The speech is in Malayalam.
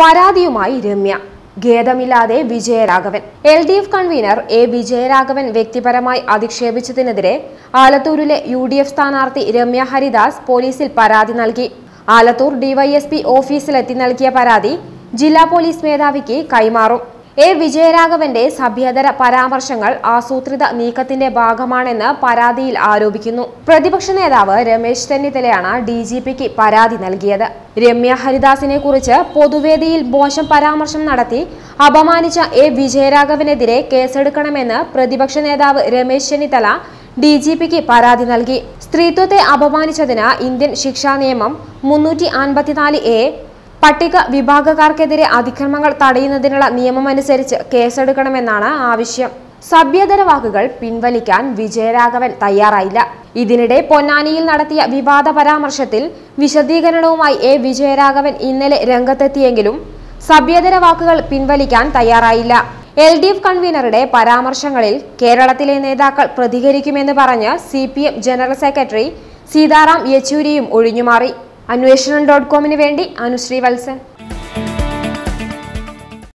പരാതിയുമായി Ramya. ഖേദമില്ലാതെ Vijayaraghavan. L D F convener A Vijayaraghavan വ്യക്തിപരമായി അധിക്ഷേപിച്ചതിനെതിരെ ആലത്തൂരിലെ യു ഡി എഫ് സ്ഥാനാർത്ഥി രമ്യ ഹരിദാസ് പോലീസിൽ പരാതി നൽകി. ആലത്തൂർ ഡിവൈഎസ്പി ഓഫീസിലെത്തി നൽകിയ പരാതി ജില്ലാ പോലീസ് മേധാവിക്ക് കൈമാറും. എ. വിജയരാഘവന്റെ സഭ്യതര പരാമർശങ്ങൾ ആസൂത്രിത നീക്കത്തിന്റെ ഭാഗമാണെന്ന് പരാതിയിൽ ആരോപിക്കുന്നു. പ്രതിപക്ഷ നേതാവ് രമേശ് ചെന്നിത്തലയാണ് ഡി ജി പിക്ക് പരാതി നൽകിയത്. രമ്യ ഹരിദാസിനെ കുറിച്ച് പൊതുവേദിയിൽ മോശം പരാമർശം നടത്തി അപമാനിച്ച എ. വിജയരാഘവനെതിരെ കേസെടുക്കണമെന്ന് പ്രതിപക്ഷ നേതാവ് രമേശ് ചെന്നിത്തല ഡി ജി പിക്ക് പരാതി നൽകി. സ്ത്രീത്വത്തെ അപമാനിച്ചതിന് ഇന്ത്യൻ ശിക്ഷാ നിയമം മുന്നൂറ്റി അൻപത്തിനാല് എ പട്ടിക വിഭാഗക്കാർക്കെതിരെ അതിക്രമങ്ങൾ തടയുന്നതിനുള്ള നിയമമനുസരിച്ച് കേസെടുക്കണമെന്നാണ് ആവശ്യം. സഭ്യതര വാക്കുകൾ പിൻവലിക്കാൻ വിജയരാഘവൻ തയ്യാറായില്ല. ഇതിനിടെ പൊന്നാനിയിൽ നടത്തിയ വിവാദ പരാമർശത്തിൽ വിശദീകരണവുമായി എ. വിജയരാഘവൻ ഇന്നലെ രംഗത്തെത്തിയെങ്കിലും സഭ്യതര വാക്കുകൾ പിൻവലിക്കാൻ തയ്യാറായില്ല. എൽ. ഡി. എഫ് കൺവീനറുടെ പരാമർശങ്ങളിൽ കേരളത്തിലെ നേതാക്കൾ പ്രതികരിക്കുമെന്ന് പറഞ്ഞ് C. P. M. General secretary Sitaram യെച്ചൂരിയും ഒഴിഞ്ഞുമാറി. അന്വേഷണം ഡോട്ട് കോമിന് വേണ്ടി അനുശ്രീ വത്സൻ